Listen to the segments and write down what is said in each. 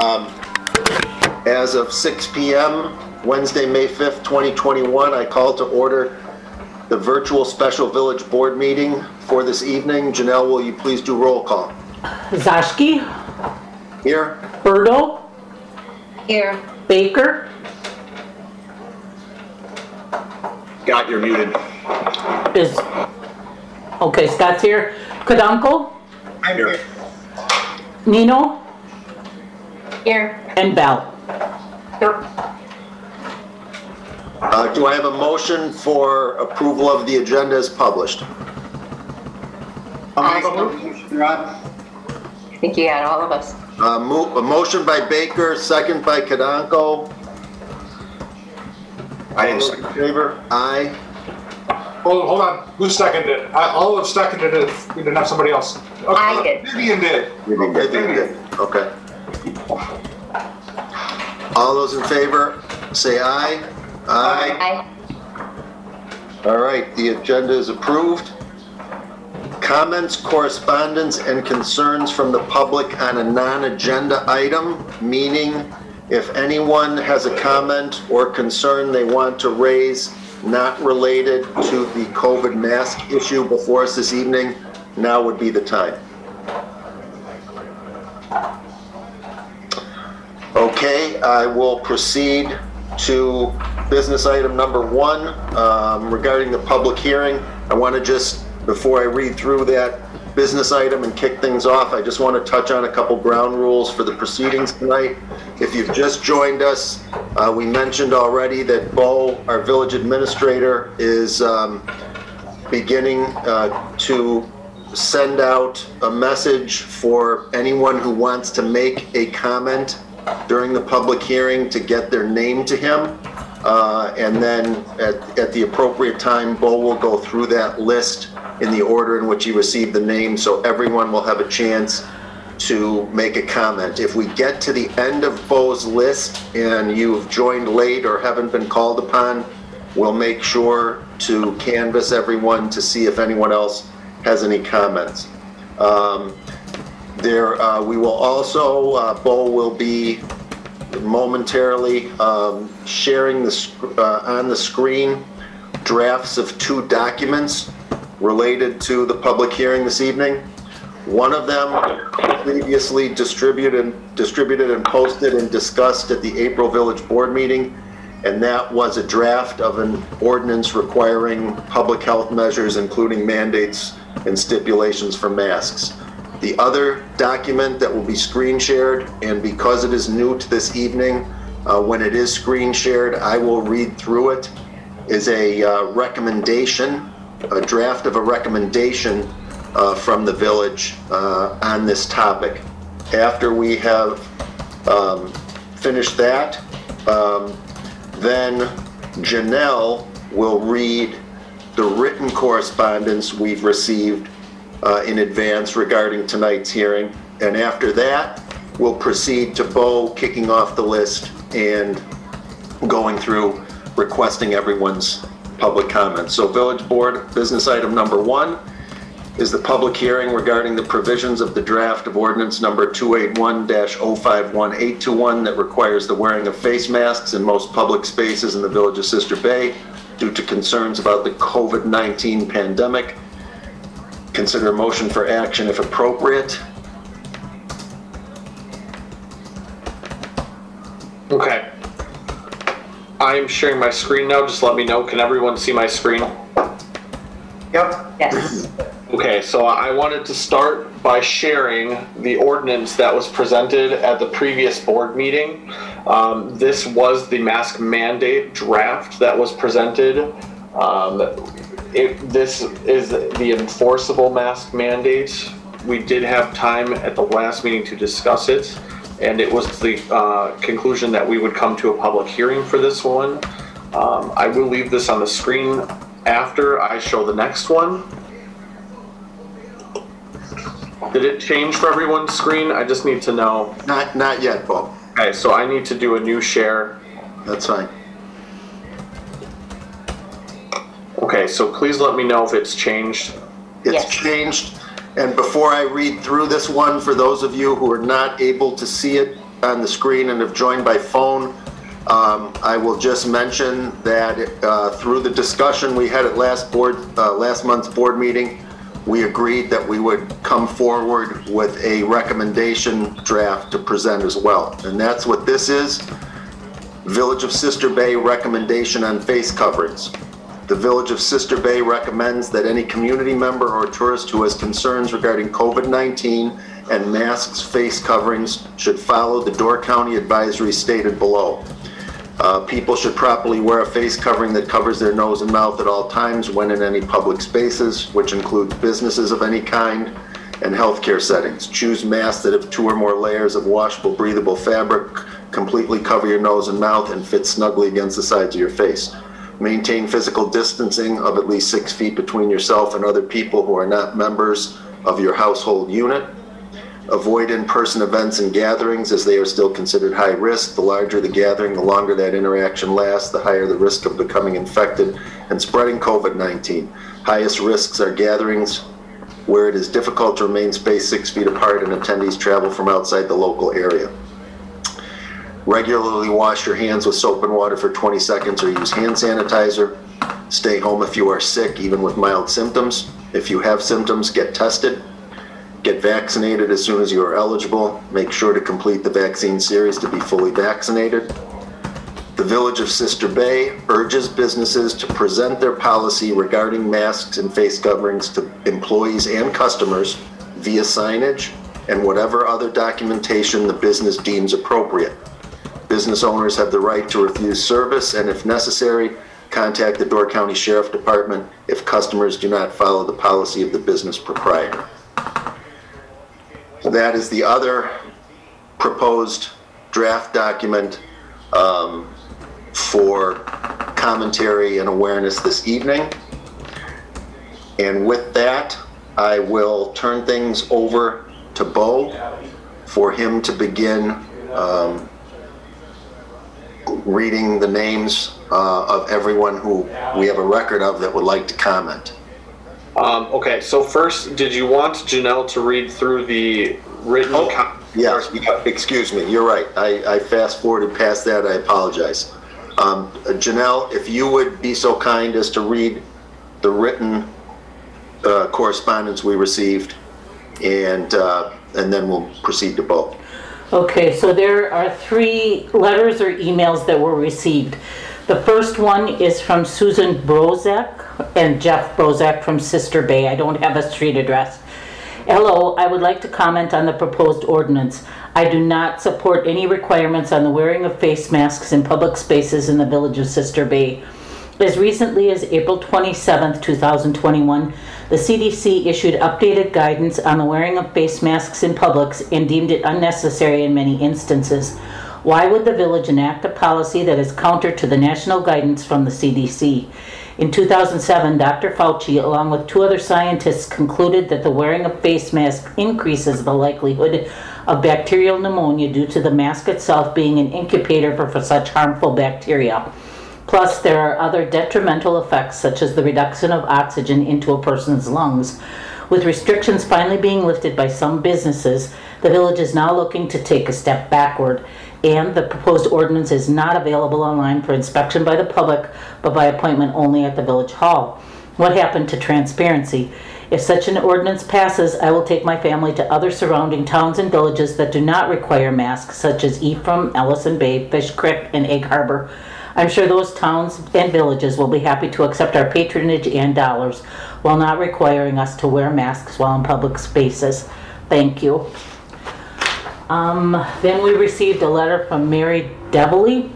Um, As of 6 PM, Wednesday, May 5th, 2021, I call to order the virtual special village board meeting for this evening. Janelle, will you please do roll call? Zoschke, Here? Bhirdo, Here. Baker, Got you're muted. is, okay, Scott's here. Kadanko, I'm here. Nino, Here. and Bell. Uh, Do I have a motion for approval of the agenda as published? I think you got all of us. Uh, mo- A motion by Baker, second by Kadanko. I didn't second. in favor? Aye. Hold, hold on, who seconded it? I- All of seconded it, we didn't have somebody else. Okay, I did. Vivian did. Vivian did, Vivian did. Okay. All those in favor, say aye. Aye. I, All right, the agenda is approved. Comments, correspondence, and concerns from the public on a non-agenda item, meaning if anyone has a comment or concern they want to raise not related to the COVID mask issue before us this evening, now would be the time. Okay, I will proceed to business item number one um, regarding the public hearing. I want to just, before I read through that business item and kick things off, I just want to touch on a couple ground rules for the proceedings tonight. If you've just joined us, uh, we mentioned already that Bo, our village administrator, is um, beginning uh, to send out a message for anyone who wants to make a comment during the public hearing to get their name to him. Uh, And then at, at the appropriate time, Bo will go through that list in the order in which he received the name, so everyone will have a chance to make a comment. If we get to the end of Bo's list and you've joined late or haven't been called upon, we'll make sure to canvass everyone to see if anyone else has any comments. Um, There, uh, we will also, uh, Bo will be momentarily um, sharing the, uh, on the screen drafts of two documents related to the public hearing this evening. One of them previously distributed, distributed and posted and discussed at the April Village Board meeting, and that was a draft of an ordinance requiring public health measures, including mandates and stipulations for masks. The other document that will be screen shared, and because it is new to this evening, uh, when it is screen shared, I will read through it, is a uh, recommendation, a draft of a recommendation uh, from the village uh, on this topic. After we have um, finished that, um, then Janelle will read the written correspondence we've received uh, in advance regarding tonight's hearing. And after that, we'll proceed to Bo kicking off the list and going through requesting everyone's public comments. So Village Board, business item number one is the public hearing regarding the provisions of the draft of ordinance number 281-051821 that requires the wearing of face masks in most public spaces in the village of Sister Bay due to concerns about the COVID-19 pandemic. Consider a motion for action if appropriate. Okay. I'm sharing my screen now. Just let me know. Can everyone see my screen? Yep. yes. Okay, so I wanted to start by sharing the ordinance that was presented at the previous board meeting. Um, this was the mask mandate draft that was presented. Um, it, this is the enforceable mask mandate. We did have time at the last meeting to discuss it, and it was the uh, conclusion that we would come to a public hearing for this one. Um, I will leave this on the screen after I show the next one. Did it change for everyone's screen? I just need to know. Not, not yet, Bo. Okay, so I need to do a new share. That's fine. Okay, so please let me know if it's changed. It's Yes. changed, and before I read through this one, for those of you who are not able to see it on the screen and have joined by phone. Um, I will just mention that uh, through the discussion we had at last board, uh, last month's board meeting, we agreed that we would come forward with a recommendation draft to present as well. And that's what this is. Village of Sister Bay recommendation on face coverings. The Village of Sister Bay recommends that any community member or tourist who has concerns regarding COVID-19 and masks, face coverings should follow the Door County advisory stated below. Uh, People should properly wear a face covering that covers their nose and mouth at all times when in any public spaces, which includes businesses of any kind and healthcare settings. Choose masks that have two or more layers of washable, breathable fabric, completely cover your nose and mouth, and fit snugly against the sides of your face. Maintain physical distancing of at least six feet between yourself and other people who are not members of your household unit. Avoid in-person events and gatherings as they are still considered high risk. The larger the gathering, the longer that interaction lasts, the higher the risk of becoming infected and spreading COVID-19. Highest risks are gatherings where it is difficult to remain spaced six feet apart and attendees travel from outside the local area. Regularly wash your hands with soap and water for 20 seconds or use hand sanitizer. Stay home if you are sick, even with mild symptoms. If you have symptoms, get tested. Get vaccinated as soon as you are eligible. Make sure to complete the vaccine series to be fully vaccinated. The Village of Sister Bay urges businesses to present their policy regarding masks and face coverings to employees and customers via signage and whatever other documentation the business deems appropriate. Business owners have the right to refuse service and if necessary, contact the Door County Sheriff Department if customers do not follow the policy of the business proprietor. That is the other proposed draft document um, for commentary and awareness this evening. And with that, I will turn things over to Bo for him to begin um, reading the names uh, of everyone who we have a record of that would like to comment. Um, okay, so first, did you want Janelle to read through the written? Oh, com- Yes, yeah, excuse me, you're right. I, I fast forwarded past that, I apologize. Um, Janelle, if you would be so kind as to read the written uh, correspondence we received, and, uh, and then we'll proceed to Bo. Okay, so there are three letters or emails that were received. The first one is from Susan Brozek and Jeff Brozek from Sister Bay. I don't have a street address. Hello, I would like to comment on the proposed ordinance. I do not support any requirements on the wearing of face masks in public spaces in the village of Sister Bay. As recently as April 27, 2021, the CDC issued updated guidance on the wearing of face masks in publics and deemed it unnecessary in many instances. Why would the village enact a policy that is counter to the national guidance from the CDC? In 2007, Dr. Fauci, along with two other scientists, concluded that the wearing of face masks increases the likelihood of bacterial pneumonia due to the mask itself being an incubator for, for such harmful bacteria. Plus, there are other detrimental effects such as the reduction of oxygen into a person's lungs. With restrictions finally being lifted by some businesses, the village is now looking to take a step backward, and the proposed ordinance is not available online for inspection by the public, but by appointment only at the village hall. What happened to transparency? If such an ordinance passes, I will take my family to other surrounding towns and villages that do not require masks, such as Ephraim, Ellison Bay, Fish Creek, and Egg Harbor. I'm sure those towns and villages will be happy to accept our patronage and dollars while not requiring us to wear masks while in public spaces. Thank you. Um, then we received a letter from Mary Devilly.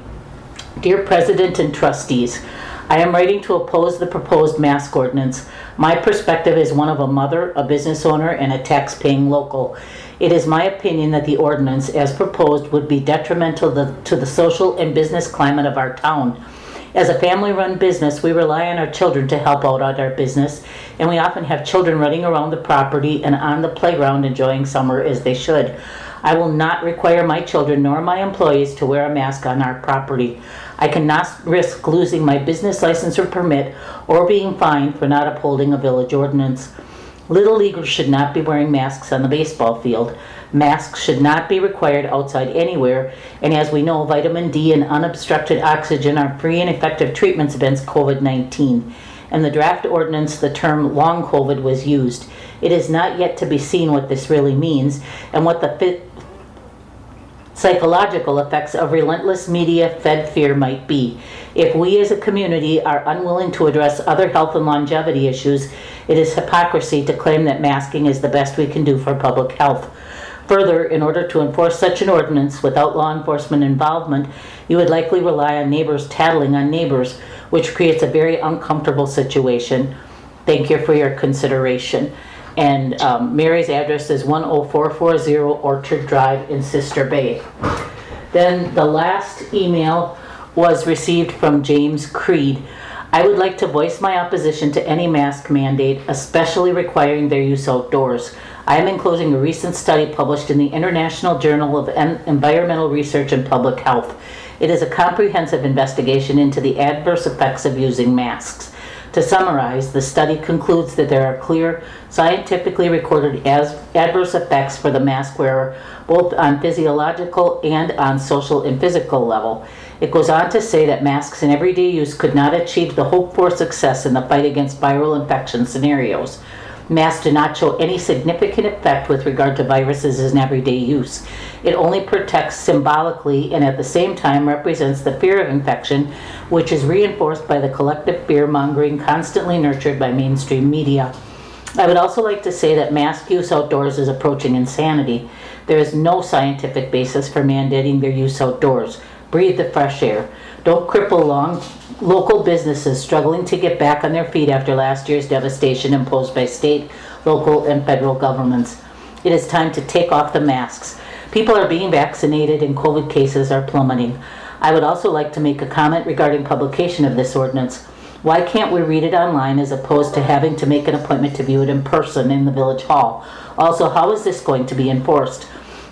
Dear President and trustees, I am writing to oppose the proposed mask ordinance. My perspective is one of a mother, a business owner, and a tax-paying local. It is my opinion that the ordinance, as proposed, would be detrimental the- to the social and business climate of our town. As a family-run business, we rely on our children to help out at our business, and we often have children running around the property and on the playground enjoying summer as they should. I will not require my children nor my employees to wear a mask on our property. I cannot risk losing my business license or permit or being fined for not upholding a village ordinance. Little leaguers should not be wearing masks on the baseball field. Masks should not be required outside anywhere, and as we know, vitamin D and unobstructed oxygen are free and effective treatments against COVID-19. In the draft ordinance, the term long COVID was used. It is not yet to be seen what this really means and what the fi- psychological effects of relentless media fed fear might be. If we as a community are unwilling to address other health and longevity issues, it is hypocrisy to claim that masking is the best we can do for public health. Further, in order to enforce such an ordinance without law enforcement involvement, you would likely rely on neighbors tattling on neighbors, which creates a very uncomfortable situation. Thank you for your consideration. And um, Mary's address is 10440 Orchard Drive in Sister Bay. Then the last email was received from James Creed. I would like to voice my opposition to any mask mandate, especially requiring their use outdoors. I am enclosing a recent study published in the International Journal of En- Environmental Research and Public Health. It is a comprehensive investigation into the adverse effects of using masks. To summarize, the study concludes that there are clear, scientifically recorded as adverse effects for the mask wearer, both on physiological and on social and physical level. It goes on to say that masks in everyday use could not achieve the hoped for success in the fight against viral infection scenarios. Masks do not show any significant effect with regard to viruses in everyday use. It only protects symbolically and at the same time represents the fear of infection, which is reinforced by the collective fear mongering constantly nurtured by mainstream media. I would also like to say that mask use outdoors is approaching insanity. There is no scientific basis for mandating their use outdoors. Breathe the fresh air. Don't cripple long, local businesses struggling to get back on their feet after last year's devastation imposed by state, local, and federal governments. It is time to take off the masks. People are being vaccinated and COVID cases are plummeting. I would also like to make a comment regarding publication of this ordinance. Why can't we read it online as opposed to having to make an appointment to view it in person in the village hall? Also, how is this going to be enforced?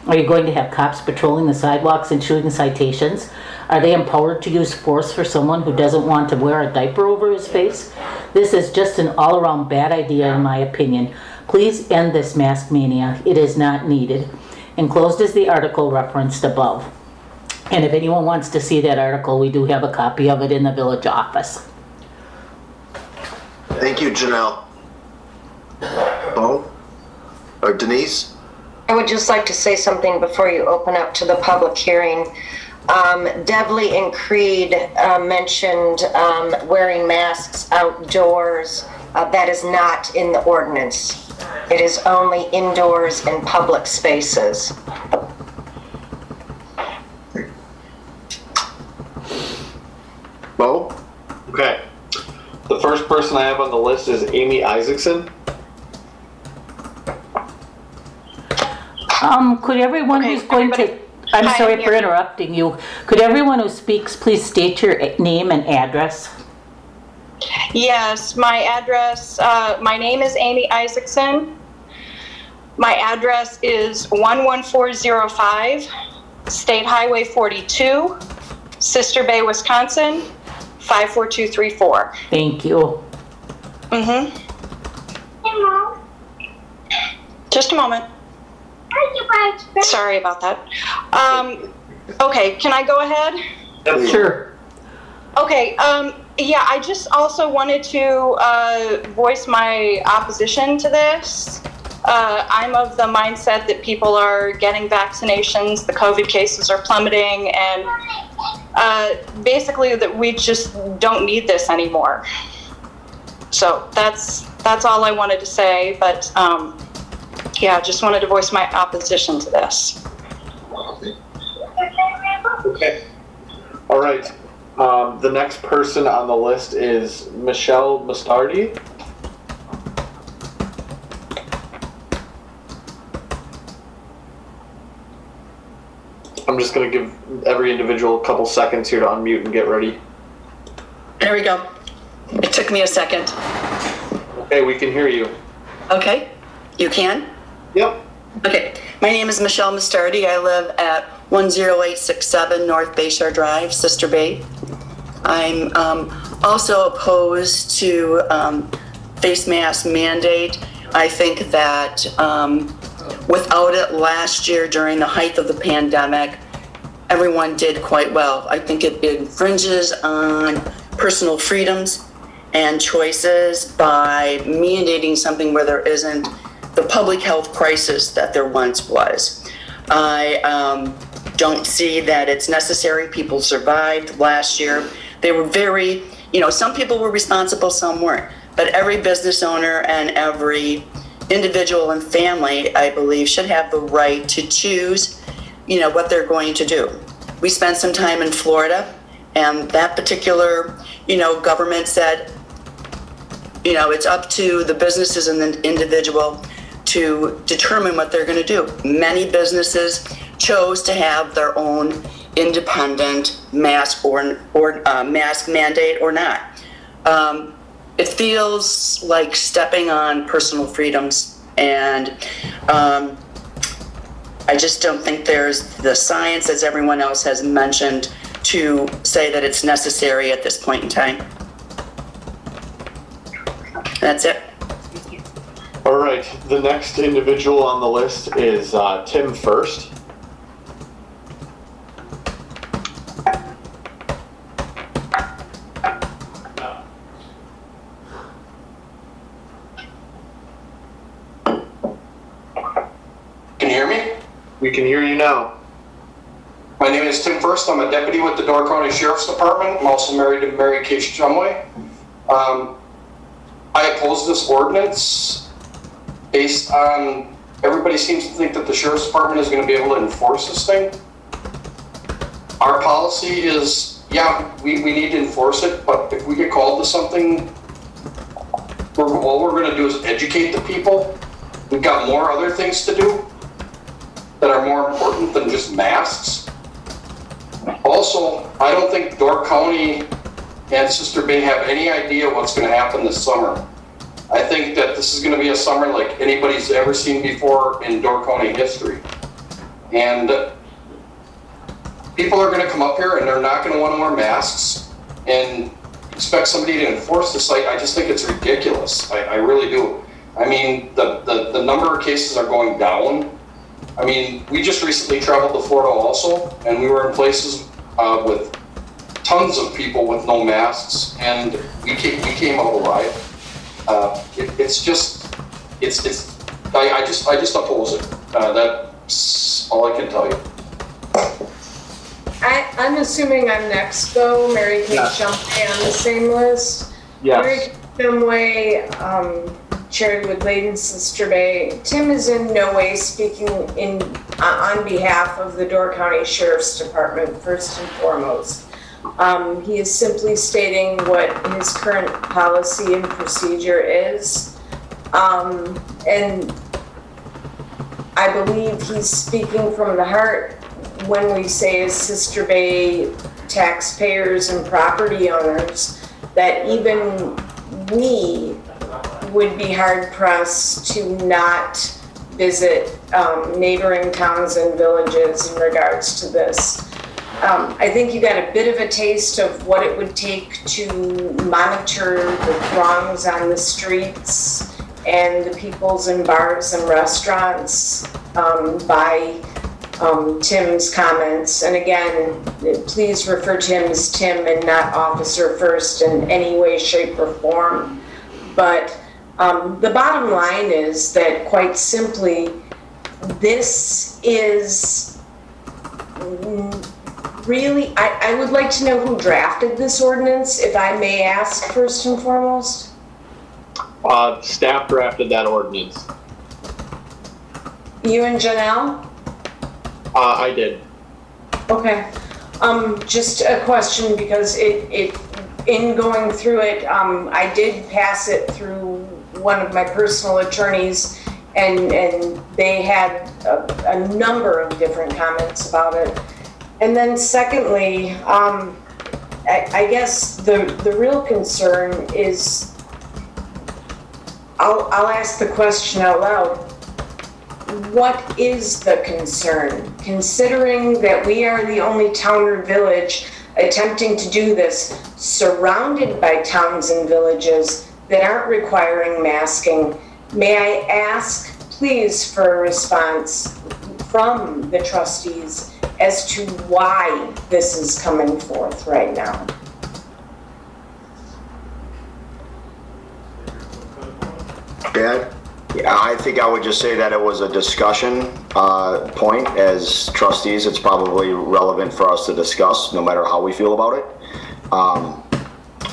Are you going to have cops patrolling the sidewalks and issuing citations? Are they empowered to use force for someone who doesn't want to wear a diaper over his face? This is just an all around bad idea, in my opinion. Please end this mask mania. It is not needed. Enclosed is the article referenced above. And if anyone wants to see that article, we do have a copy of it in the village office. Thank you, Janelle. Bo? Or Denise? I would just like to say something before you open up to the public hearing. Um, Devley and Creed uh, mentioned um, wearing masks outdoors. Uh, That is not in the ordinance. It is only indoors in public spaces. Bo? Okay. The first person I have on the list is Amy Isaacson. Um, could everyone Okay, who's going to, everybody- I'm Hi, sorry I'm for interrupting you. Could everyone who speaks please state your name and address? Yes, my address, uh, my name is Amy Isaacson. My address is 11405 State Highway 42, Sister Bay, Wisconsin, 54234. Thank you. Mm-hmm. Just a moment. Sorry about that. Um, okay, can I go ahead? Sure. Okay, um, yeah, I just also wanted to uh, voice my opposition to this. Uh, I'm of the mindset that people are getting vaccinations, the COVID cases are plummeting, and uh, basically that we just don't need this anymore. So that's that's all I wanted to say. But um, yeah, just wanted to voice my opposition to this. Okay. All right. Um, the next person on the list is Michelle Mustardi. I'm just going to give every individual a couple seconds here to unmute and get ready. There we go. It took me a second. Okay, we can hear you. Okay, you can? Yep. Okay, my name is Michelle Mustardi. I live at 10867 North Bayshore Drive, Sister Bay. I'm um, also opposed to um, face mask mandate I think that um, without it last year during the height of the pandemic, everyone did quite well. I think it infringes on personal freedoms and choices by mandating something where there isn't the public health crisis that there once was. I um, don't see that it's necessary. People survived last year. They were very, you know, some people were responsible, some weren't. But every business owner and every individual and family, I believe, should have the right to choose, you know, what they're going to do. We spent some time in Florida, and that particular, you know, government said, you know, it's up to the businesses and the individual to determine what they're going to do. Many businesses chose to have their own independent mask or, or uh, mask mandate or not. Um, it feels like stepping on personal freedoms, and um, I just don't think there's the science, as everyone else has mentioned, to say that it's necessary at this point in time. That's it. All right, the next individual on the list is uh, Tim First. Can you hear me? We can hear you now. My name is Tim First. I'm a deputy with the Door County Sheriff's Department. I'm also married to Mary Kay Shumway. Um, I oppose this ordinance based on, everybody seems to think that the Sheriff's Department is gonna be able to enforce this thing. Our policy is, yeah, we, we need to enforce it, but if we get called to something, we're, all we're gonna do is educate the people. We've got more other things to do that are more important than just masks. Also, I don't think Door County and Sister Bay have any idea what's gonna happen this summer. I think that this is gonna be a summer like anybody's ever seen before in Door County history. And people are gonna come up here and they're not gonna wanna wear masks and expect somebody to enforce this. I, I just think it's ridiculous. I, I really do. I mean, the, the, the number of cases are going down. I mean, we just recently traveled to Florida also, and we were in places uh, with tons of people with no masks, and we came, we came out alive. Uh, it, it's just, it's, it's, I, I just, I just oppose it. Uh, that's all I can tell you. I, I'm assuming I'm next though, Mary Kate Yes. Shumway on the same list. Mary Yes. Kate Shumway, um, Cherry Wood Lane, Sister Bay. Tim is in no way speaking in, uh, on behalf of the Door County Sheriff's Department, first and foremost. Um, he is simply stating what his current policy and procedure is. Um, and I believe he's speaking from the heart when we say as Sister Bay taxpayers and property owners, that even we would be hard pressed to not visit um, neighboring towns and villages in regards to this. Um, I think you got a bit of a taste of what it would take to monitor the throngs on the streets and the peoples in bars and restaurants um, by um, Tim's comments. And again, please refer to him as Tim and not Officer First in any way, shape, or form. But um, the bottom line is that quite simply, this is really, I, I would like to know who drafted this ordinance, if I may ask first and foremost. Uh, staff drafted that ordinance. You and Janelle? Uh, I did. Okay. Um, just a question because it, it, in going through it, um, I did pass it through one of my personal attorneys and, and they had a, a number of different comments about it. And then secondly, um, I, I guess the, the real concern is, I'll, I'll ask the question out loud what is the concern? Considering that we are the only town or village attempting to do this, surrounded by towns and villages that aren't requiring masking, May I ask, please, for a response from the trustees as to why this is coming forth right now? Chad? Yeah, I think I would just say that it was a discussion uh, point. As trustees, it's probably relevant for us to discuss, no matter how we feel about it. Um,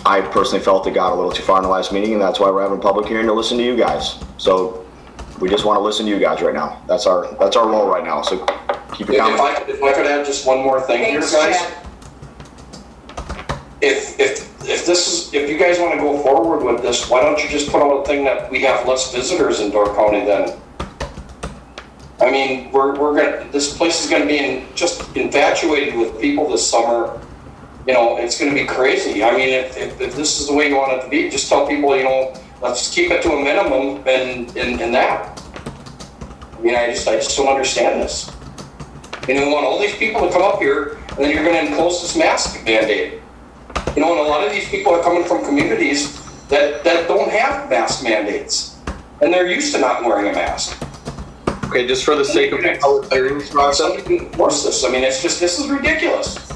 I personally felt it got a little too far in the last meeting, and that's why we're having a public hearing to listen to you guys. So we just want to listen to you guys right now. That's our, that's our role right now, so keep your If comments. I, if I could add just one more thing here, guys. Chad. If, if, if this is, if you guys want to go forward with this, why don't you just put out a thing that we have less visitors in Door County then? I mean, we're, we're gonna, this place is gonna be in, just infatuated with people this summer. You know, it's gonna be crazy. I mean, if, if, if this is the way you want it to be, just tell people, you know, let's just keep it to a minimum and, and, and that. I mean, I just, I just don't understand this. And you want all these people to come up here, and then you're gonna impose this mask mandate. You know, and a lot of these people are coming from communities that, that don't have mask mandates. And they're used to not wearing a mask. Okay, just for the sake of the public hearing process, enforce this. I mean, it's just, this is ridiculous.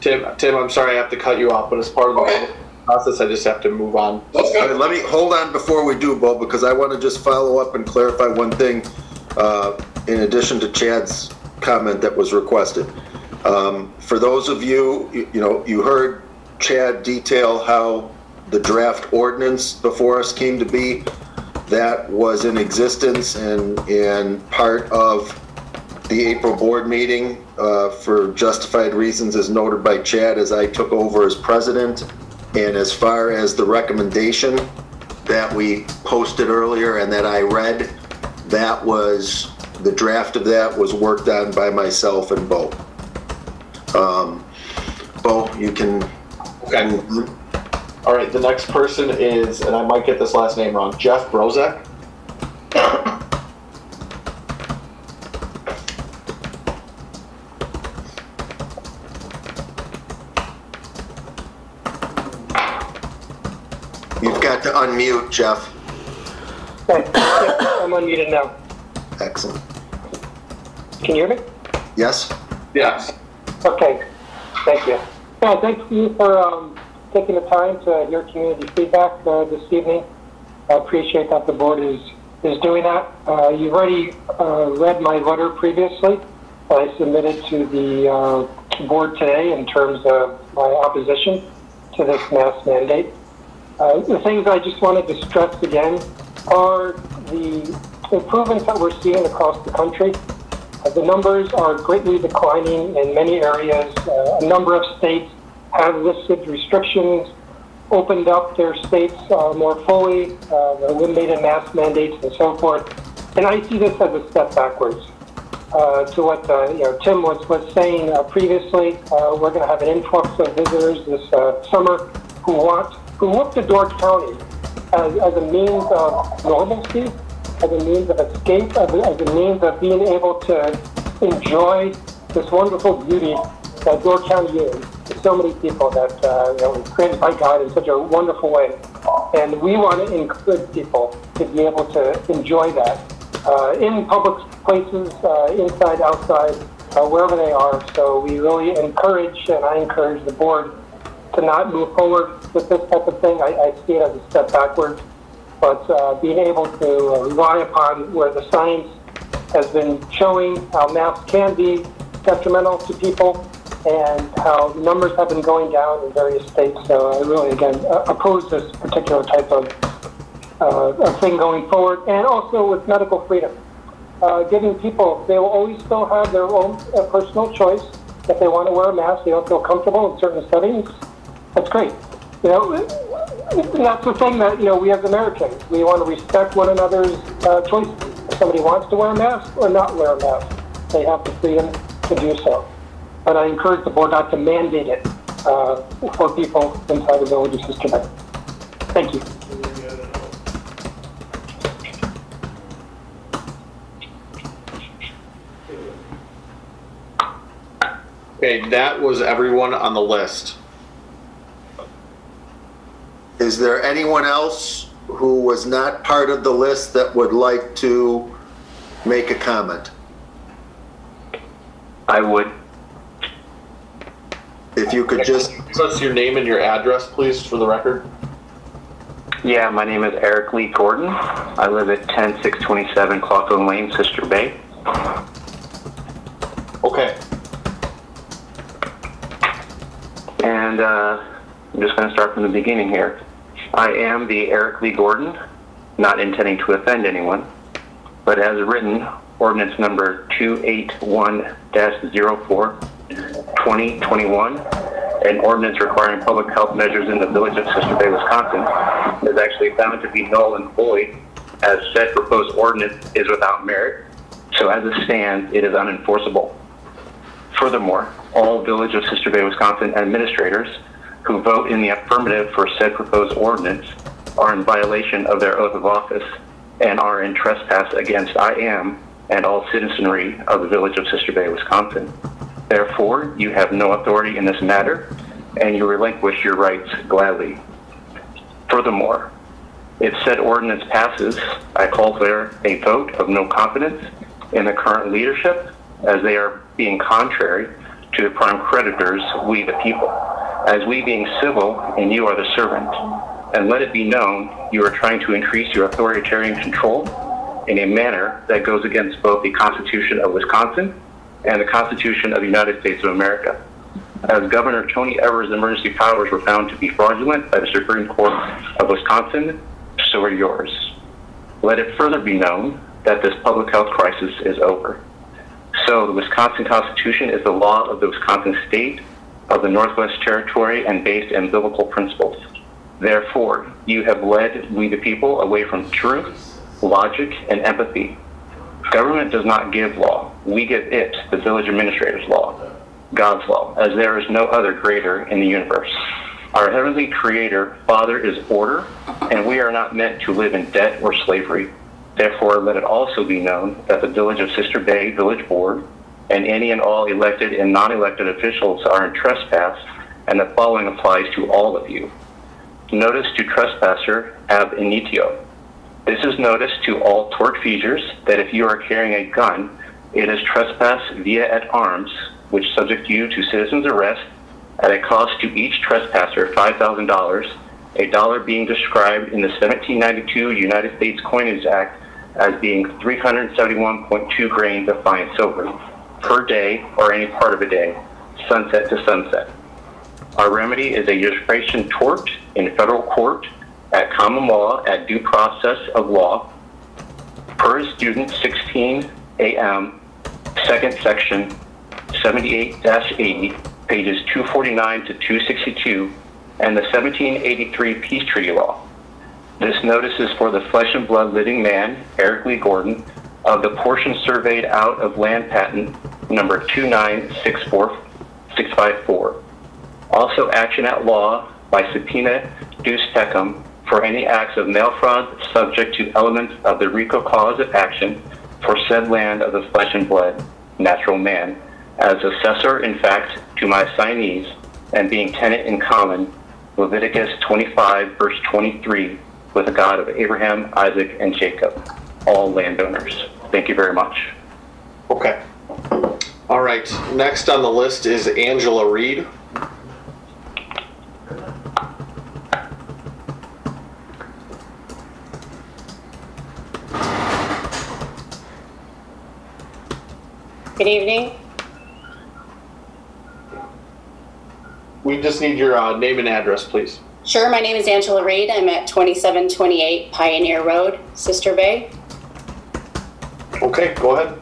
Tim, Tim, I'm sorry I have to cut you off, but as part of the Okay. Public process, I just have to move on. That's All right, let me, hold on before we do, Bo, because I want to just follow up and clarify one thing, uh, in addition to Chad's comment that was requested. Um, For those of you, you you know, you heard Chad detail how the draft ordinance before us came to be. That was in existence and, and part of the April board meeting uh, for justified reasons as noted by Chad as I took over as president. And as far as the recommendation that we posted earlier and that I read, that was, the draft of that was worked on by myself and Bo. Um, Bo, you can, Okay. All right, the next person is, and I might get this last name wrong, Jeff Brozek. you've got to unmute, Jeff. I'm unmuted now. Excellent. Can you hear me? Yes? Yes. Okay, thank you. Yeah, thank you for um, taking the time to hear community feedback uh, this evening. I appreciate that the board is, is doing that. Uh, You've already uh, read my letter previously I submitted to the uh, board today in terms of my opposition to this mask mandate. Uh, The things I just wanted to stress again are the improvements that we're seeing across the country. Uh, The numbers are greatly declining in many areas. Uh, A number of states have listed restrictions, opened up their states uh, more fully, uh, eliminated mask mandates and so forth. And I see this as a step backwards. Uh, to what uh, you know, Tim was, was saying uh, previously, uh, we're going to have an influx of visitors this summer who want who look to Door County as, as a means of normalcy, as a means of escape, as a, as a means of being able to enjoy this wonderful beauty that Door County is to so many people that uh, know, was created by God in such a wonderful way. And we want to encourage people to be able to enjoy that uh, in public places, uh, inside, outside, uh, wherever they are. So we really encourage, and I encourage the board to not move forward with this type of thing. I, I see it as a step backwards. But uh, being able to uh, rely upon where the science has been showing how masks can be detrimental to people and how numbers have been going down in various states. So I really, again, uh, oppose this particular type of, uh, thing going forward. And also with medical freedom, uh, giving people, they will always still have their own uh, personal choice. If they want to wear a mask, they don't feel comfortable in certain settings, that's great. You know, and that's the thing that, you know, we as Americans, we want to respect one another's uh, choices. If somebody wants to wear a mask or not wear a mask, they have the freedom to do so. But I encourage the board not to mandate it uh, for people inside the village Bay. Thank you. Okay, that was everyone on the list. Is there anyone else who was not part of the list that would like to make a comment? I would. If you could just, Give us your name and your address, please, for the record. Yeah, my name is Eric Lee Gordon. I live at 10627 Cloughlin Lane, Sister Bay. Okay. And uh, I'm just going to start from the beginning here. I am the Eric Lee Gordon, not intending to offend anyone, but as written, ordinance number 281-04, 2021, an ordinance requiring public health measures in the village of Sister Bay, Wisconsin, is actually found to be null and void as said proposed ordinance is without merit. So as it stands, it is unenforceable. Furthermore, all Village of Sister Bay, Wisconsin administrators who vote in the affirmative for said proposed ordinance are in violation of their oath of office and are in trespass against I am and all citizenry of the Village of Sister Bay, Wisconsin. Therefore, you have no authority in this matter and you relinquish your rights gladly. Furthermore, if said ordinance passes, I call for a vote of no confidence in the current leadership as they are being contrary to the prime creditors, we the people, as we being civil and you are the servant. And let it be known you are trying to increase your authoritarian control in a manner that goes against both the Constitution of Wisconsin and the Constitution of the United States of America. As Governor Tony Evers' emergency powers were found to be fraudulent by the Supreme Court of Wisconsin, so are yours. Let it further be known that this public health crisis is over. So the Wisconsin Constitution is the law of the Wisconsin state of the Northwest Territory and based in biblical principles. Therefore, you have led we the people away from truth, logic, and empathy. Government does not give law. We give it, the village administrator's law, God's law, as there is no other greater in the universe. Our heavenly creator, Father, is order, and we are not meant to live in debt or slavery. Therefore, let it also be known that the Village of Sister Bay Village Board and any and all elected and non-elected officials are in trespass, and the following applies to all of you. Notice to trespasser ab initio. This is notice to all tortfeasors that if you are carrying a gun, it is trespass via at arms, which subject you to citizen's arrest at a cost to each trespasser $5,000, a dollar being described in the 1792 United States Coinage Act as being 371.2 grains of fine silver per day or any part of a day, sunset to sunset. Our remedy is a usurpation tort in federal court at common law at due process of law per student 16 AM, second section 78-80, pages 249 to 262, and the 1783 Peace Treaty Law. This notice is for the flesh and blood living man, Eric Lee Gordon, of the portion surveyed out of land patent number 2964654. Also action at law by subpoena duce tecum for any acts of mail fraud subject to elements of the RICO cause of action for said land of the flesh and blood, natural man, as assessor in fact to my assignees and being tenant in common, Leviticus 25 verse 23, with the God of Abraham, Isaac, and Jacob, all landowners. Thank you very much. Okay. All right. Next on the list is Angela Reed. Good evening. We just need your uh, name and address, please. Sure, my name is Angela Reed. I'm at 2728 Pioneer Road, Sister Bay. Okay, go ahead.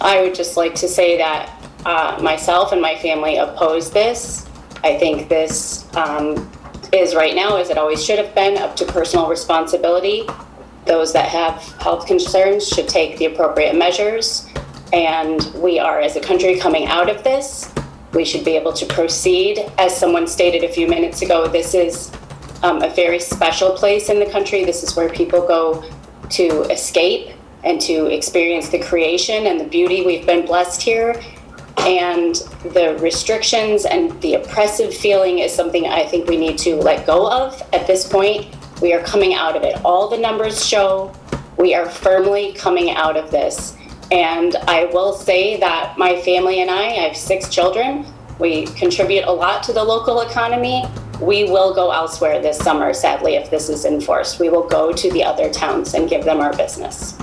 I would just like to say that uh, myself and my family oppose this. I think this um, is right now, as it always should have been, up to personal responsibility. Those that have health concerns should take the appropriate measures. And we are, as a country, coming out of this. We should be able to proceed. As someone stated a few minutes ago, this is um, a very special place in the country. This is where people go to escape and to experience the creation and the beauty we've been blessed here. And the restrictions and the oppressive feeling is something I think we need to let go of at this point. We are coming out of it. All the numbers show we are firmly coming out of this. And I will say that my family and I, I have six children, we contribute a lot to the local economy. We will go elsewhere this summer, sadly, if this is enforced. We will go to the other towns and give them our business.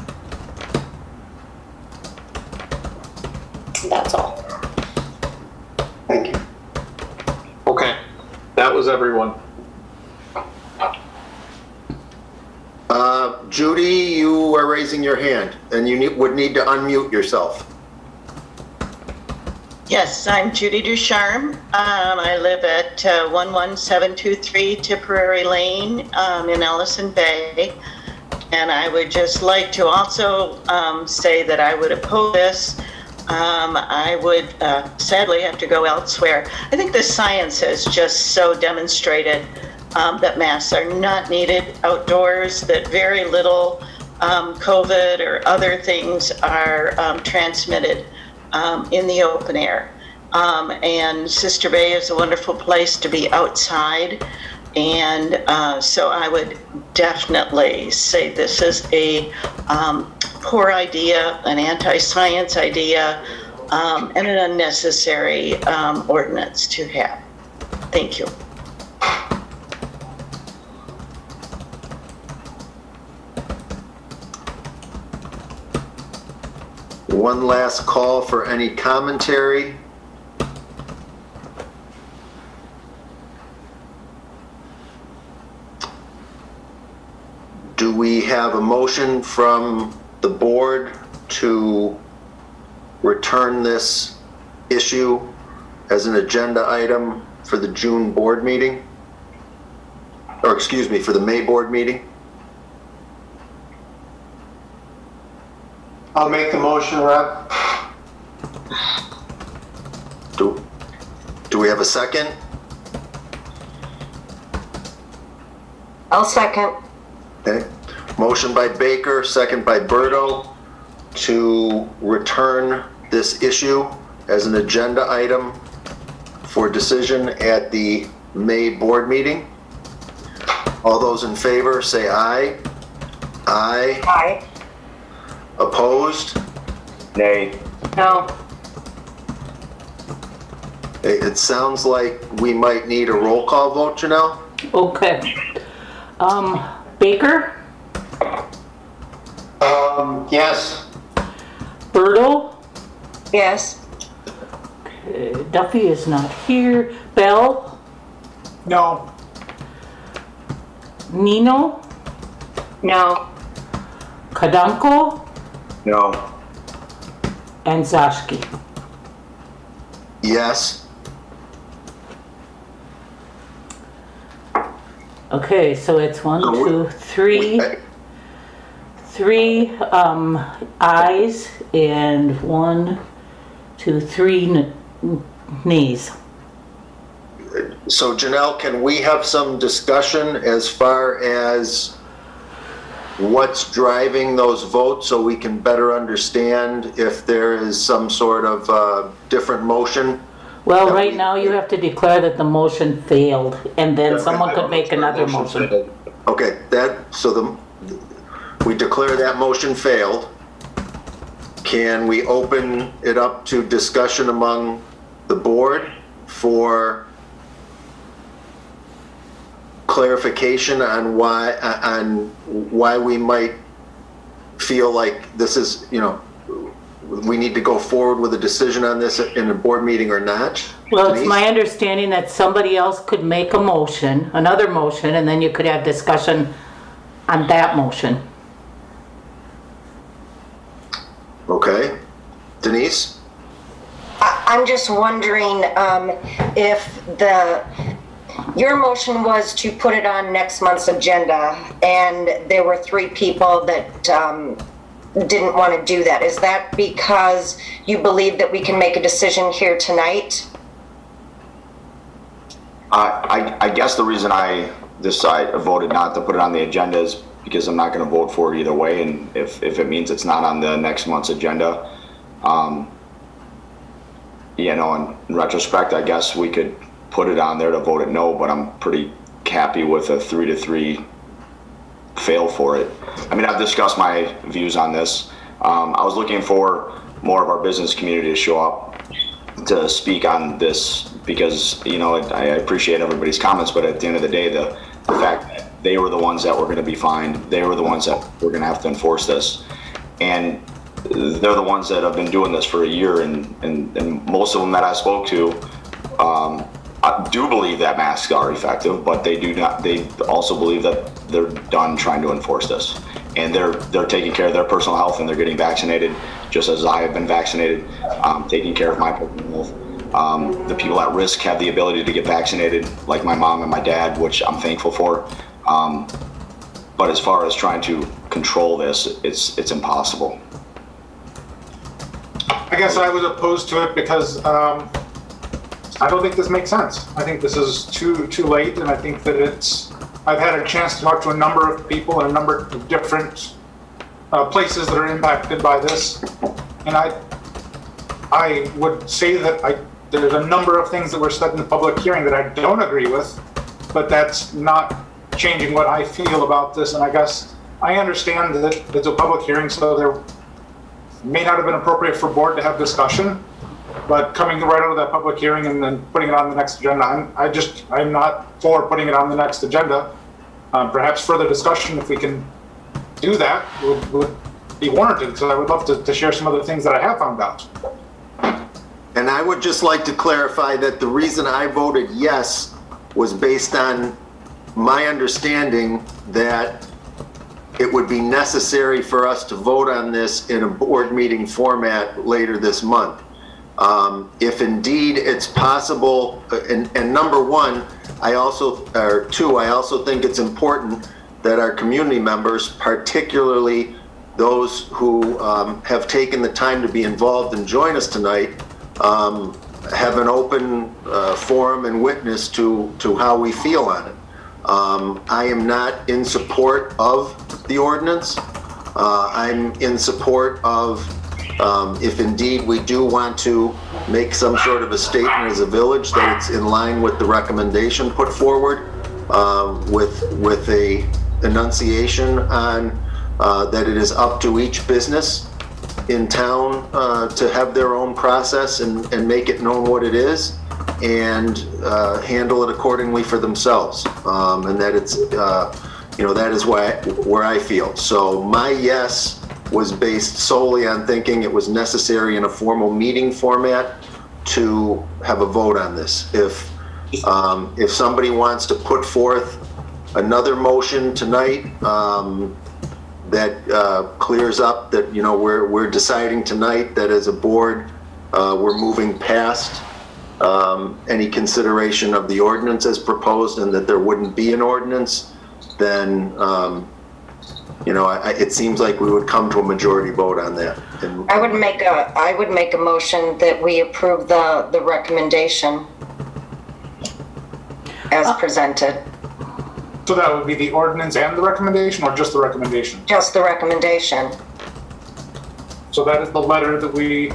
That's all. Thank you. Okay, that was everyone. Uh, Judy, you are raising your hand, and you need- would need to unmute yourself. Yes, I'm Judy Ducharme. Um, I live at uh, 11723 Tipperary Lane um, in Ellison Bay. And I would just like to also um, say that I would oppose this. Um, I would uh, sadly have to go elsewhere. I think the science has just so demonstrated um, that masks are not needed outdoors, that very little um, COVID or other things are transmitted um, in the open air. Um, and Sister Bay is a wonderful place to be outside. And uh, so I would definitely say this is a um, poor idea, an anti science idea, um, and an unnecessary um, ordinance to have. Thank you. One last call for any commentary. Do we have a motion from the board to return this issue as an agenda item for the June board meeting? Or excuse me, for the May board meeting? I'll make the motion, Rob. Do, do we have a second? I'll second. Okay. Motion by Baker, second by Bhirdo, to return this issue as an agenda item for decision at the May board meeting. All those in favor, say aye. Aye. Aye. Opposed? Nay. No. It, it sounds like we might need a roll call vote, Janelle? Okay. Um, Baker, Um, yes. Bhirdo, Yes. uh, Duffy is not here, Bell, No. Nino, No. Kadanko, No. and Zoschke. Yes. Okay, so it's one, we- two, three, three, um, ayes and one, two, three n- nays. So Janelle, can we have some discussion as far as what's driving those votes so we can better understand if there is some sort of uh, different motion? Well, right now you have to declare that the motion failed and then someone could make another motion. Okay, that, so the, we declare that motion failed. Can we open it up to discussion among the board for clarification on why, on why we might feel like this is, you know, we need to go forward with a decision on this in a board meeting or not? Well, it's my understanding that somebody else could make a motion, another motion, and then you could have discussion on that motion. Okay. Denise? I- I'm just wondering um, if the, your motion was to put it on next month's agenda, and there were three people that um, didn't want to do that. Is that because you believe that we can make a decision here tonight? I, I, I guess the reason I decide, voted not to put it on the agenda is because I'm not gonna vote for it either way, and if, if it means it's not on the next month's agenda, um, you know, in retrospect, I guess we could put it on there to vote it no, but I'm pretty happy with a three to three fail for it. I mean, I've discussed my views on this. Um, I was looking for more of our business community to show up to speak on this because, you know, I appreciate everybody's comments, but at the end of the day, the, the fact that they were the ones that were going to be fined, they were the ones that were going to have to enforce this. And they're the ones that have been doing this for a year, and, and, and most of them that I spoke to um, do believe that masks are effective, but they do not. They also believe that they're done trying to enforce this, and they're they're taking care of their personal health and they're getting vaccinated, just as I have been vaccinated, um, taking care of my personal health. Um, the people at risk have the ability to get vaccinated, like my mom and my dad, which I'm thankful for. Um, but as far as trying to control this, it's it's impossible. I guess I was opposed to it because um, I don't think this makes sense. I think this is too too late, and I think that it's. I've had a chance to talk to a number of people in a number of different uh, places that are impacted by this, and I I would say that I there's a number of things that were said in the public hearing that I don't agree with, but that's not changing what I feel about this. And I guess I understand that it's a public hearing, so there may not have been appropriate for board to have discussion. But coming right out of that public hearing and then putting it on the next agenda, I'm, I just, I'm not for putting it on the next agenda. Um, perhaps further discussion, if we can do that, would, would be warranted, because I would love to, to share some of the things that I have found out. And I would just like to clarify that the reason I voted yes was based on my understanding that it would be necessary for us to vote on this in a board meeting format later this month. Um, if indeed it's possible, uh, and, and number one, I also, or two, I also think it's important that our community members, particularly those who um, have taken the time to be involved and join us tonight, um, have an open uh, forum and witness to, to how we feel on it. Um, I am not in support of the ordinance. Uh, I'm in support of um, if indeed we do want to make some sort of a statement as a village that it's in line with the recommendation put forward um, with with a enunciation on uh, that it is up to each business in town uh, to have their own process and, and make it known what it is and uh, handle it accordingly for themselves. Um, and that it's, uh, you know, that is why, where I feel. So my yes was based solely on thinking it was necessary in a formal meeting format to have a vote on this. If, um, if somebody wants to put forth another motion tonight, um, that uh, clears up that, you know, we're, we're deciding tonight that as a board, uh, we're moving past um, any consideration of the ordinance as proposed and that there wouldn't be an ordinance, then, um, you know, I, it seems like we would come to a majority vote on that. And I would make a, I would make a motion that we approve the, the recommendation as presented, So that would be the ordinance and the recommendation, or just the recommendation? just the recommendation. So that is the letter that we,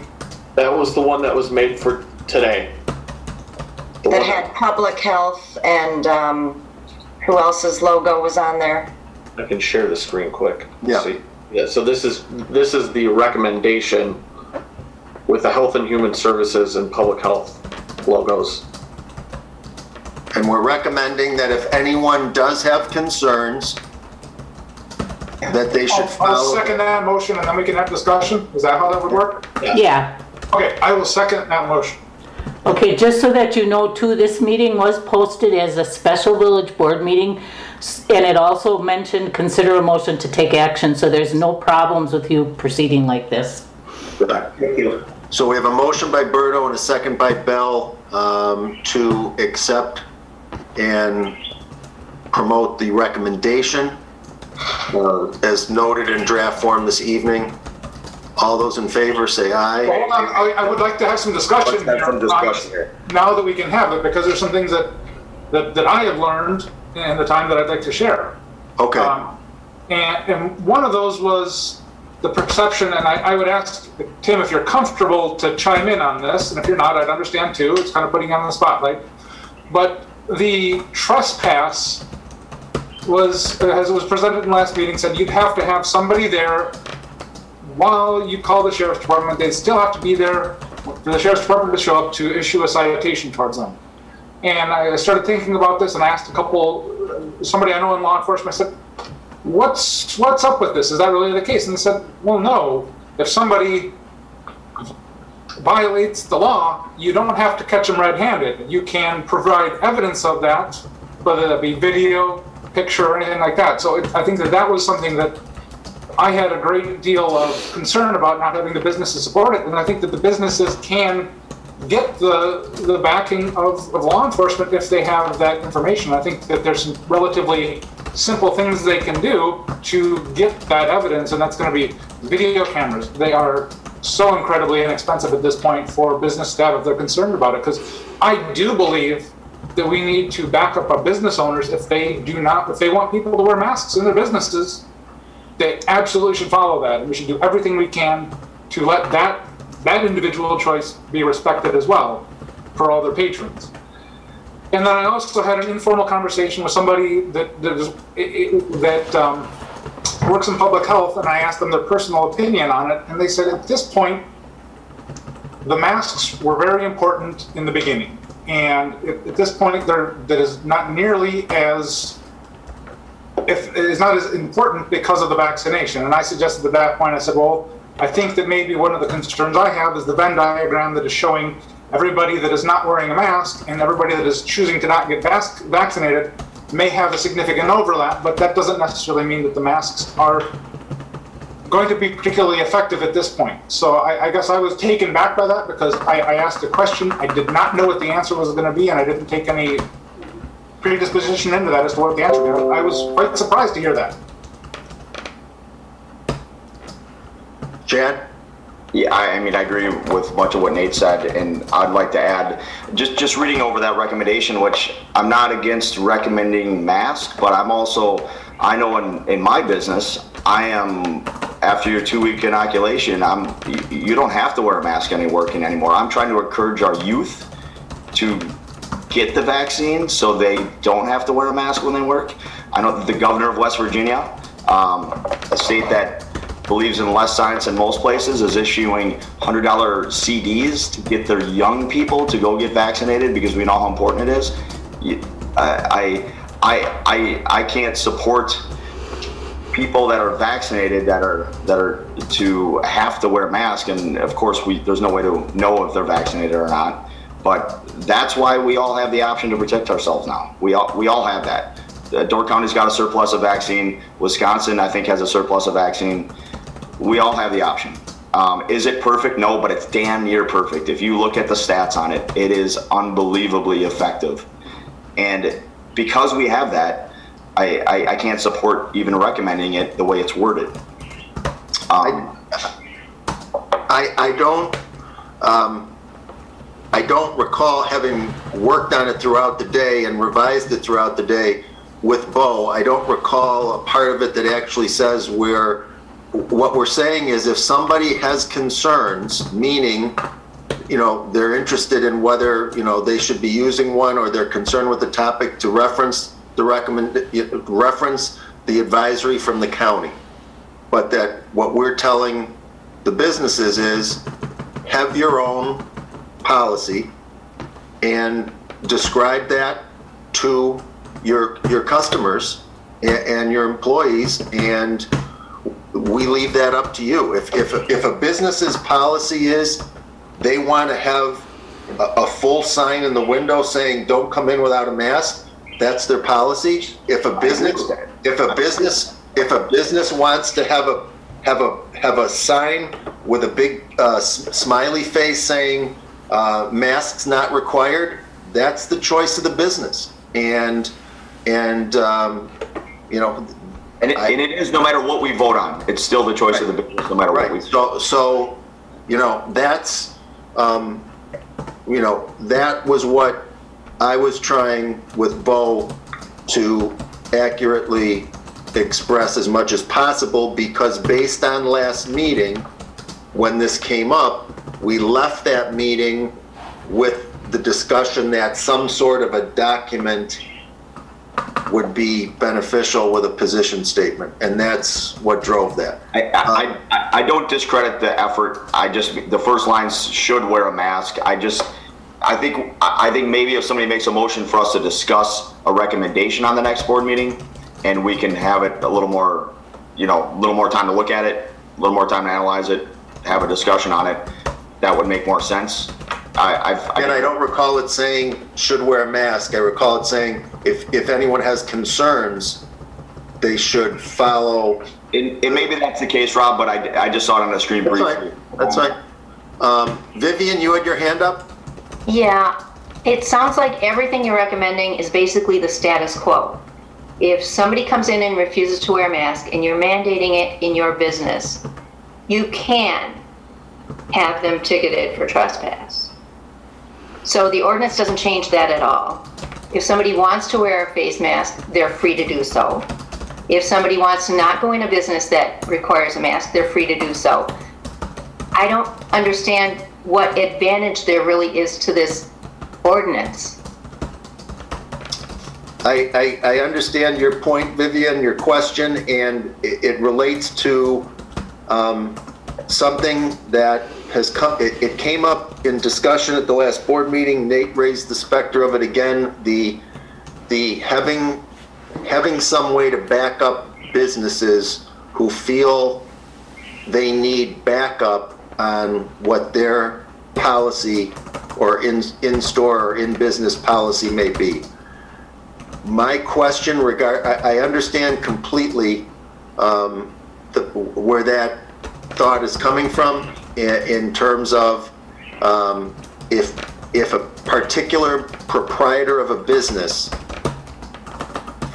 That was the one that was made for today. The That had public health and, um, who else's logo was on there? I can share the screen quick. Yeah. See? Yeah, so this is, this is the recommendation with the Health and Human Services and Public Health logos. And we're recommending that if anyone does have concerns, that they should I'll, I'll follow. second that motion and then we can have discussion. Is that how that would work? Yeah. Okay, I will second that motion. Okay, just so that you know too, this meeting was posted as a special village board meeting. S- And it also mentioned, consider a motion to take action, so there's no problems with you proceeding like this. Thank you. So we have a motion by Bhirdo and a second by Bell um, to accept and promote the recommendation uh, as noted in draft form this evening. All those in favor, say aye. Well, hold on, I, I would like to have some discussion Let's have here. some discussion here. Now that we can have it, because there's some things that, that, that I have learned in the time that I'd like to share. Okay. Um, And, and one of those was the perception, and I, I would ask, Tim, if you're comfortable to chime in on this, and if you're not, I'd understand too, it's kind of putting you on the spotlight. But the trespass was, as it was presented in last meeting, said you'd have to have somebody there while you call the sheriff's department. They'd still have to be there for the sheriff's department to show up to issue a citation towards them. And I started thinking about this and I asked a couple, somebody I know in law enforcement, I said, what's, what's up with this? Is that really the case? And they said, well, no. If somebody violates the law, you don't have to catch them red-handed. You can provide evidence of that, whether that be video, picture, or anything like that. So it, I think that that was something that I had a great deal of concern about not having the businesses support it, and I think that the businesses can get the the backing of, of law enforcement if they have that information. I think that there's some relatively simple things they can do to get that evidence, and that's going to be video cameras. They are so incredibly inexpensive at this point for business staff if they're concerned about it. Because I do believe that we need to back up our business owners if they do not, if they want people to wear masks in their businesses, they absolutely should follow that. And we should do everything we can to let that, that individual choice be respected as well for all their patrons. And then I also had an informal conversation with somebody that, that, is, that um, works in public health, and I asked them their personal opinion on it, and they said at this point, the masks were very important in the beginning, and at, at this point, they're, that is not nearly as if it is not as important because of the vaccination. And I suggested at that point, I said, well, I think that maybe one of the concerns I have is the Venn diagram that is showing everybody that is not wearing a mask and everybody that is choosing to not get vaccinated may have a significant overlap, but that doesn't necessarily mean that the masks are going to be particularly effective at this point. So I, I guess I was taken back by that because I, I, asked a question. I did not know what the answer was going to be, and I didn't take any predisposition into that as to what the answer was. I was quite surprised to hear that. Chad? Yeah, I, I mean, I agree with much of what Nate said, and I'd like to add, just just reading over that recommendation, which I'm not against recommending masks, but I'm also, I know in, in my business, I am after your two week inoculation, I'm you, don't have to wear a mask any working anymore. I'm trying to encourage our youth to get the vaccine so they don't have to wear a mask when they work. I know the governor of West Virginia, um, a state that believes in less science in most places, is issuing $100 CDs to get their young people to go get vaccinated because we know how important it is. I, I, I, I can't support people that are vaccinated that are that are to have to wear masks. And of course we there's no way to know if they're vaccinated or not. But that's why we all have the option to protect ourselves now. We all we all have that. Uh, Door County's got a surplus of vaccine. Wisconsin I think has a surplus of vaccine we all have the option. Um, is it perfect? No, but it's damn near perfect. If you look at the stats on it, it is unbelievably effective. And because we have that, I, I, I can't support even recommending it the way it's worded. Um, I, I don't um, I don't recall having worked on it throughout the day and revised it throughout the day with Bo. I don't recall a part of it that actually says we're what we're saying is if somebody has concerns, meaning, you know, they're interested in whether, you know, they should be using one or they're concerned with the topic to reference the recommend, reference the advisory from the county. But that what we're telling the businesses is have your own policy and describe that to your your customers and, and your employees and we leave that up to you. If, if, if a business's policy is they want to have a, a, full sign in the window saying don't come in without a mask, that's their policy. If a business, if a business, if a business wants to have a have a have a sign with a big uh, smiley face saying uh, masks not required, that's the choice of the business. And and um, you know and it, I, and it is no matter what we vote on. It's still the choice right. of the business, no matter right. what we. So, so, you know, that's, um, you know, that was what I was trying with Bo to accurately express as much as possible because based on last meeting, when this came up, we left that meeting with the discussion that some sort of a document would be beneficial with a position statement, and that's what drove that. I, uh, I, I- I don't discredit the effort. I just, the first lines should wear a mask. I just, I think, I think maybe if somebody makes a motion for us to discuss a recommendation on the next board meeting, and we can have it a little more, you know, a little more time to look at it, a little more time to analyze it, have a discussion on it, that would make more sense. I, I've. And I don't recall it saying should wear a mask. I recall it saying if, if anyone has concerns, they should follow. And, and maybe that's the case, Rob, but I, I just saw it on the screen That's briefly. fine, that's fine. Um, Vivian, you had your hand up? Yeah, it sounds like everything you're recommending is basically the status quo. If somebody comes in and refuses to wear a mask and you're mandating it in your business, you can have them ticketed for trespass. So the ordinance doesn't change that at all. If somebody wants to wear a face mask, they're free to do so. If somebody wants to not go in a business that requires a mask, they're free to do so. I don't understand what advantage there really is to this ordinance. I, I, I understand your point, Vivian, your question, and it, it relates to um, something that has come, it, it came up in discussion at the last board meeting. Nate raised the specter of it again, the, the having, having some way to back up businesses who feel they need backup on what their policy or in, in-store or in-business policy may be. My question regard, I, I understand completely um, the, where that thought is coming from in, in terms of um, if, if a particular proprietor of a business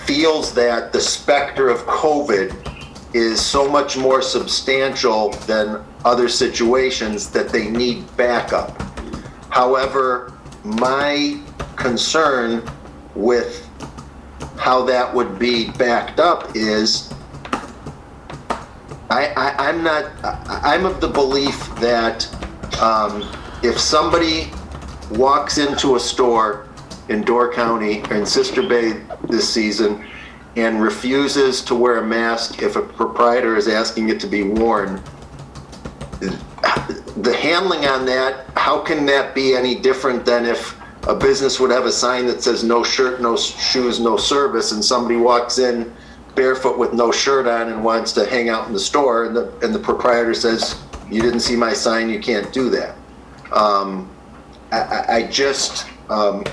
feels that the specter of COVID is so much more substantial than other situations that they need backup. However, my concern with how that would be backed up is I, I'm not, I- I'm of the belief that um, if somebody walks into a store in Door County in Sister Bay this season and refuses to wear a mask if a proprietor is asking it to be worn, the handling on that, how can that be any different than if a business would have a sign that says no shirt, no shoes, no service, and somebody walks in barefoot with no shirt on and wants to hang out in the store, and the, and the proprietor says, you didn't see my sign, you can't do that. Um, I, I, just, um,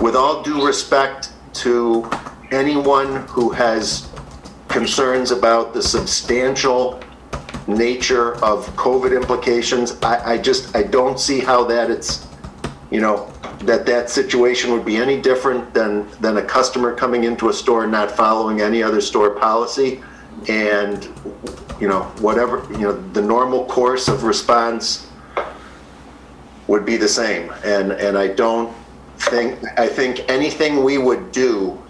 with all due respect to anyone who has concerns about the substantial nature of COVID implications, I, I just, I don't see how that it's, you know, that that situation would be any different than, than a customer coming into a store and not following any other store policy. And, you know, whatever, you know, the normal course of response would be the same. And, and I don't think, I think anything we would do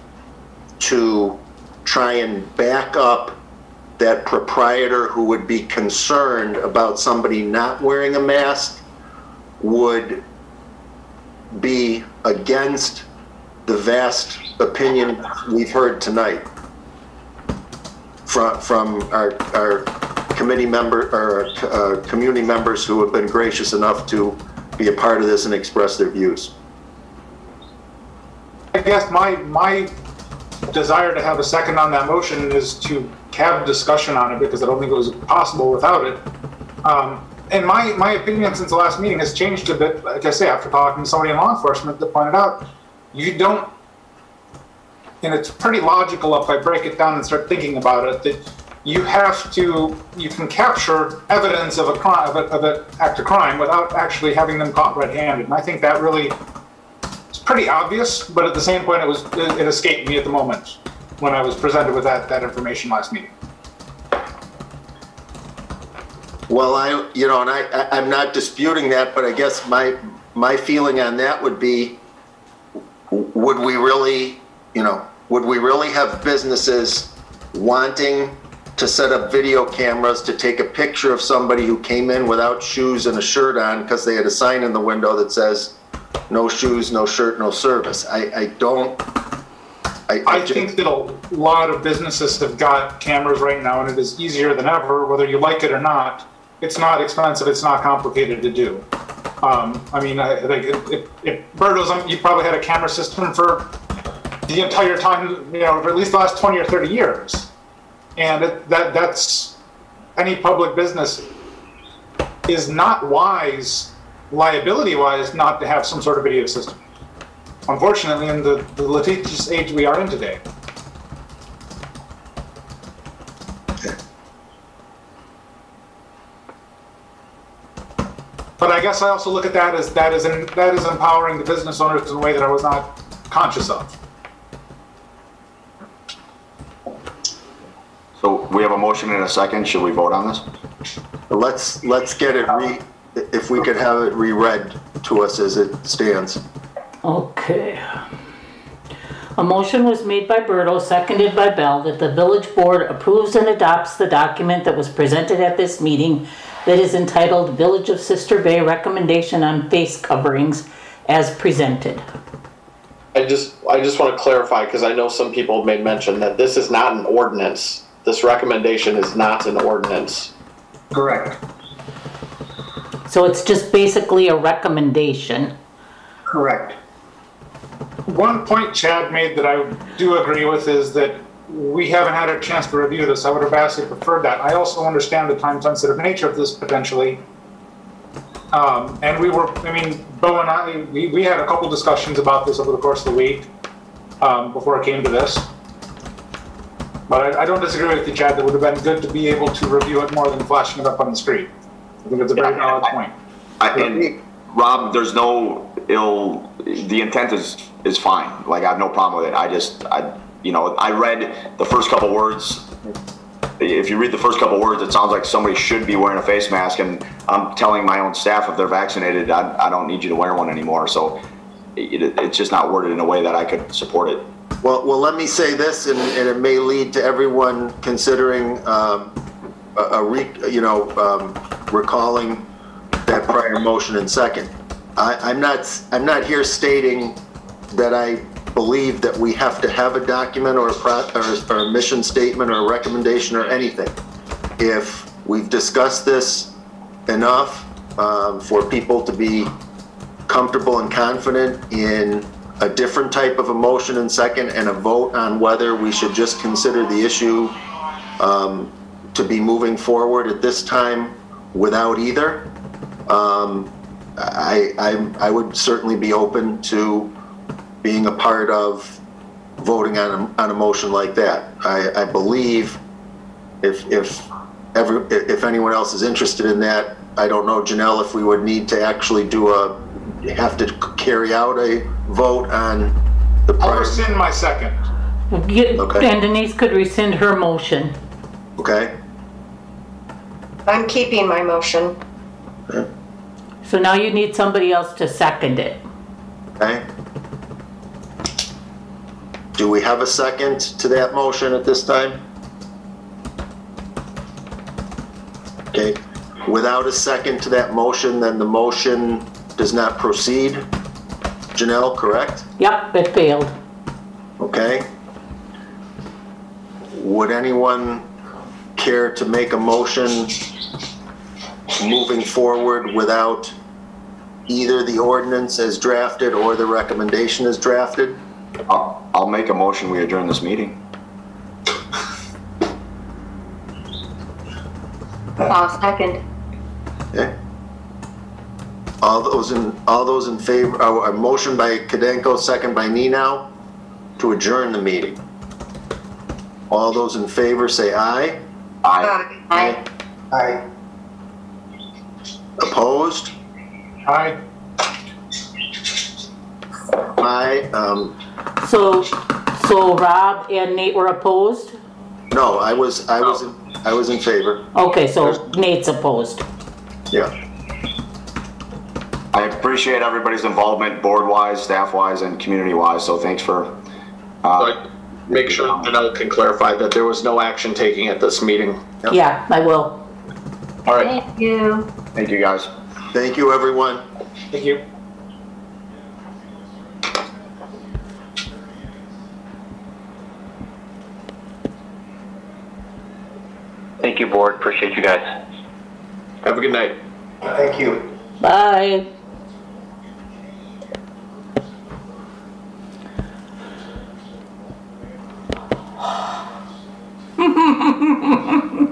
to try and back up that proprietor who would be concerned about somebody not wearing a mask would be against the vast opinion we've heard tonight from, from our, our committee member, or uh, community members who have been gracious enough to be a part of this and express their views. I guess my, my desire to have a second on that motion is to have discussion on it because I don't think it was possible without it. Um, and my, my opinion since the last meeting has changed a bit, like I say, after talking to somebody in law enforcement that pointed out, you don't, and it's pretty logical if I break it down and start thinking about it, that you have to, you can capture evidence of a crime, of, a, of an act of crime without actually having them caught red-handed. And I think that really, it's pretty obvious, but at the same point, it was, it it escaped me at the moment when I was presented with that, that information last meeting. Well, I, you know, and I, I- I'm not disputing that, but I guess my, my feeling on that would be, would we really, you know, would we really have businesses wanting to set up video cameras to take a picture of somebody who came in without shoes and a shirt on because they had a sign in the window that says, no shoes, no shirt, no service? I, I don't, I think that a lot of businesses have got cameras right now, and it is easier than ever, whether you like it or not. It's not expensive, it's not complicated to do. Um, I mean, I think if, if, Bhirdo's, um, you probably had a camera system for the entire time, you know, for at least the last 20 or 30 years. And it, that, that's, any public business is not wise, liability wise, not to have some sort of video system. Unfortunately, in the, the litigious age we are in today. Guess I also look at that as that is in, that is empowering the business owners in a way that I was not conscious of. So we have a motion and a second. Should we vote on this? Let's, let's get it re, if we could have it reread to us as it stands. Okay. A motion was made by Bhirdo, seconded by Bell, that the village board approves and adopts the document that was presented at this meeting that is entitled Village of Sister Bay Recommendation on Face Coverings as presented. I just, I just want to clarify, because I know some people have made mention that this is not an ordinance. This recommendation is not an ordinance. Correct. So it's just basically a recommendation. Correct. One point Chad made that I do agree with is that we haven't had a chance to review this. I would have vastly preferred that. I also understand the time-sensitive nature of this potentially. Um, and we were, I mean, Bo and I, we, we had a couple discussions about this over the course of the week um, before it came to this. But I, I don't disagree with you, Chad. That would have been good to be able to review it more than flashing it up on the screen. I think it's a very valid point. I, and Rob, there's no ill, the intent is, is fine. Like, I have no problem with it. I just, I, you know, I read the first couple words. If you read the first couple words, it sounds like somebody should be wearing a face mask. And I'm telling my own staff if they're vaccinated, I, I don't need you to wear one anymore. So it, it's just not worded in a way that I could support it. Well, well, let me say this, and, and it may lead to everyone considering, um, a, a re, you know, um, recalling that prior motion and second. I, I'm not, I'm not here stating that I believe that we have to have a document or a pro, or, or a mission statement or a recommendation or anything. If we've discussed this enough, um, for people to be comfortable and confident in a different type of a motion and second and a vote on whether we should just consider the issue um, to be moving forward at this time without either, um, I, I, I would certainly be open to being a part of voting on a, on a motion like that. I, I believe if, if ever, if anyone else is interested in that, I don't know, Janelle, if we would need to actually do a, have to carry out a vote on the I'll prior, rescind my second. You- Okay. And Denise could rescind her motion. okay? I'm keeping my motion. So now you need somebody else to second it. Okay? Do we have a second to that motion at this time? Okay, without a second to that motion, then the motion does not proceed. Janelle, correct? Yep, it failed. Okay? Would anyone care to make a motion moving forward without either the ordinance as drafted or the recommendation as drafted? I'll, I'll make a motion, we adjourn this meeting. I'll second. Okay. All those in, all those in favor, uh, a motion by Kadenko, second by Ninow, to adjourn the meeting. All those in favor say aye. Aye. Aye. Aye. Opposed? Aye. Aye. Um, So, so Rob and Nate were opposed? no, I was, I was, in- I was in favor. Okay, so Nate's opposed. Yeah. I appreciate everybody's involvement, board-wise, staff-wise, and community-wise, so thanks for, uh, But make sure Janelle can clarify that there was no action taking at this meeting. Yeah, I will. All right. Thank you. thank you, guys. Thank you, everyone. Thank you. Thank you, board. Appreciate you guys. Have a good night. Thank you. Bye.